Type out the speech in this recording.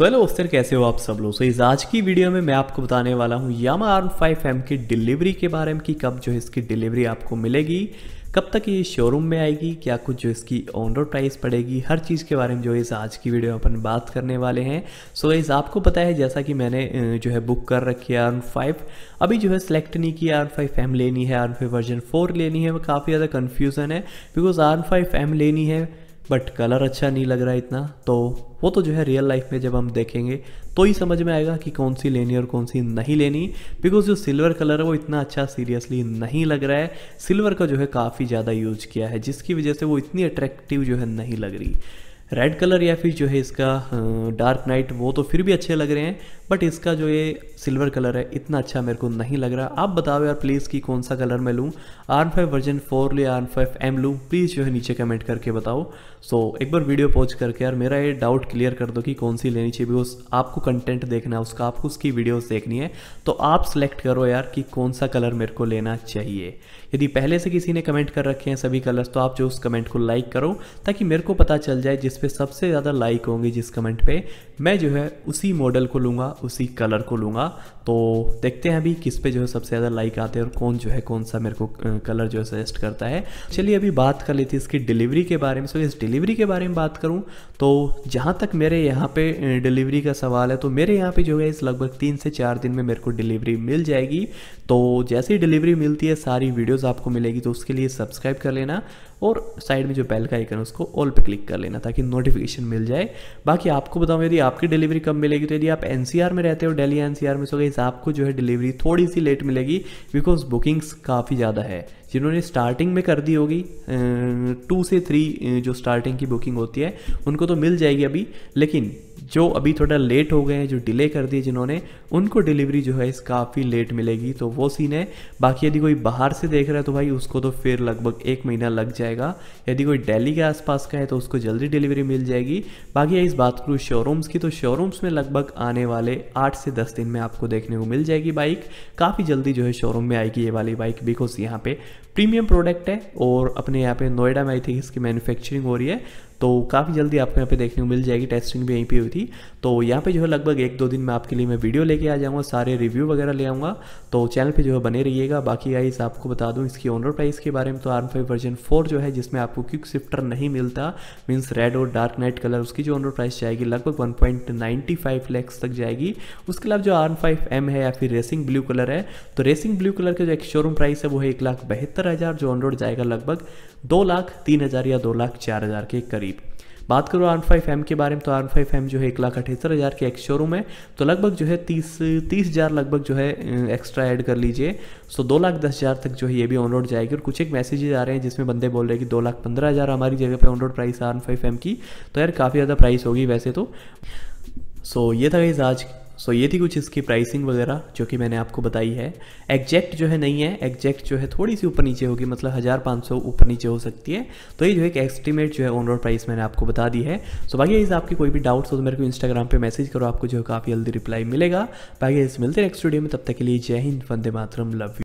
So hello दोस्तों कैसे हो आप सब लोग? सो इस आज की वीडियो में मैं आपको बताने वाला हूँ यामा आर फाइव एम की डिलीवरी के बारे में कि कब जो है इसकी डिलीवरी आपको मिलेगी कब तक ये शोरूम में आएगी क्या कुछ जो इसकी ऑन रोड प्राइस पड़ेगी हर चीज़ के बारे में जो इस आज की वीडियो में अपन बात करने वाले हैं। सो so, इस आपको पता है जैसा कि मैंने जो है बुक कर रखी है आर फाइव अभी जो है सिलेक्ट नहीं किया आर फाइव एम लेनी है आर फाइव वर्जन फोर लेनी है वो काफ़ी ज़्यादा कन्फ्यूज़न है बिकॉज़ आर फाइव एम लेनी है बट कलर अच्छा नहीं लग रहा इतना तो वो तो जो है रियल लाइफ में जब हम देखेंगे तो ही समझ में आएगा कि कौन सी लेनी और कौन सी नहीं लेनी बिकॉज़ जो सिल्वर कलर है वो इतना अच्छा सीरियसली नहीं लग रहा है। सिल्वर का जो है काफ़ी ज़्यादा यूज़ किया है, जिसकी वजह से वो इतनी अट्रैक्टिव जो है नहीं लग रही। रेड कलर या फिर जो है इसका डार्क नाइट वो तो फिर भी अच्छे लग रहे हैं बट इसका जो ये सिल्वर कलर है इतना अच्छा मेरे को नहीं लग रहा। आप बताओ यार प्लीज़ कि कौन सा कलर मैं लूँ? आर फाइव वर्जन फोर ले आर फाइव एम लूँ? प्लीज़ जो है नीचे कमेंट करके बताओ। सो so, एक बार वीडियो पहुँच करके यार मेरा ये डाउट क्लियर कर दो कि कौन सी लेनी चाहिए बिकॉज़ आपको कंटेंट देखना है उसका आपको उसकी वीडियोस देखनी है तो आप सेलेक्ट करो यार कि कौन सा कलर मेरे को लेना चाहिए। यदि पहले से किसी ने कमेंट कर रखे हैं सभी कलर्स तो आप जो उस कमेंट को लाइक करो ताकि मेरे को पता चल जाए जिस पे सबसे ज़्यादा लाइक होंगे जिस कमेंट पे, मैं जो है उसी मॉडल को लूँगा, उसी कलर को लूँगा। तो देखते हैं अभी किस पे जो है सबसे ज़्यादा लाइक आते हैं और कौन जो है, कौन सा मेरे को कलर जो है सजेस्ट करता है। चलिए अभी बात कर लेती है इसकी डिलीवरी के बारे में। सो इस डिलीवरी के बारे में बात करूँ तो जहाँ तक मेरे यहाँ पर डिलीवरी का सवाल है तो मेरे यहाँ पर जो है इस लगभग तीन से चार दिन में मेरे को डिलीवरी मिल जाएगी। तो जैसे ही डिलीवरी मिलती है, सारी वीडियोज़ आपको मिलेगी तो उसके लिए सब्सक्राइब कर लेना। और साइड में जो बेल का आइकन है, उसको ऑल पे क्लिक कर लेना ताकि नोटिफिकेशन मिल जाए। बाकी आपको बताऊँ, यदि आपकी डिलीवरी कब मिलेगी तो यदि आप एनसीआर में रहते हो दिल्ली एनसीआर में सो गई आपको जो है डिलीवरी थोड़ी सी लेट मिलेगी बिकॉज़ बुकिंग्स काफ़ी ज़्यादा है। जिन्होंने स्टार्टिंग में कर दी होगी टू से थ्री जो स्टार्टिंग की बुकिंग होती है, उनको तो मिल जाएगी अभी, लेकिन जो अभी थोड़ा लेट हो गए हैं, जो डिले कर दिए जिन्होंने, उनको डिलीवरी जो है इस काफ़ी लेट मिलेगी। तो वो सीन है। बाकी यदि कोई बाहर से देख रहा है तो भाई उसको तो फिर लगभग एक महीना लग जाएगा। यदि कोई दिल्ली के आसपास का है तो उसको जल्दी डिलीवरी मिल जाएगी। बाकी इस बात करूँ शोरूम्स की तो शोरूम्स में लगभग आने वाले आठ से दस दिन में आपको देखने को मिल जाएगी बाइक काफ़ी जल्दी जो है शोरूम में आएगी ये वाली बाइक बिकॉज़ यहाँ पे प्रीमियम प्रोडक्ट है और अपने यहाँ पे नोएडा में आई थी इसकी मैन्युफैक्चरिंग हो रही है। तो काफ़ी जल्दी आपको यहाँ पे देखने को मिल जाएगी टेस्टिंग भी यहीं पे हुई थी। तो यहाँ पे जो है लगभग एक दो दिन में आपके लिए मैं वीडियो लेके आ जाऊँगा, सारे रिव्यू वगैरह ले आऊँगा। तो चैनल पे जो है बने रहिएगा। बाकी गाइस आपको बता दूँ, इसकी ऑनर प्राइस के बारे में तो आर फाइव वर्जन फोर जो है, जिसमें आपको क्विक शिफ्टर नहीं मिलता मीन्स रेड और डार्क नाइट कलर उसकी जो ऑनर प्राइस जाएगी लगभग वन पॉइंट लैक्स तक जाएगी। उसके अलावा जो आर फाइव एम है या फिर रेसिंग ब्लू कलर है तो रेसिंग ब्लू कलर का जो एक शोरूम प्राइस है, वो है एक लाख बहत्तर हज़ार, जो ऑन रोड जाएगा लगभग दो लाख, तीन हज़ार या दो लाख चार हज़ार के करीब। बात करो आर फाइव एम के बारे में तो आर फाइव एम जो है एक लाख अठहत्तर हज़ार के एक्स शोरूम है। तो लगभग जो है तीस तीस हज़ार लगभग जो है एक्स्ट्रा ऐड कर लीजिए। सो दो लाख दस हज़ार तक जो है ये भी ऑन रोड जाएगी। और कुछ एक मैसेजेज आ रहे हैं जिसमें बंदे बोल रहे हैं कि दो लाख पंद्रह हज़ार हमारी जगह पर on road price R five M की। तो यार काफ़ी ज़्यादा प्राइस होगी वैसे तो। सो ये था आज सो ये थी कुछ इसकी प्राइसिंग वगैरह, जो कि मैंने आपको बताई है। एग्जैक्ट जो है नहीं है एग्जैक्ट जो है थोड़ी सी ऊपर नीचे होगी मतलब हज़ार पाँच सौ ऊपर नीचे हो सकती है। तो ये जो एक एस्टिमेट जो है ऑन रोड प्राइस मैंने आपको बता दी है। सो बाकी इस आपकी कोई भी डाउट्स हो तो मेरे को इंस्टाग्राम पर मैसेज करो, आपको जो है काफ़ी जल्दी रिप्लाई मिलेगा। बाकी इस मिलते नेक्स्ट वीडियो में, तब तक के लिए जय हिंद, वंदे मातरम लव यू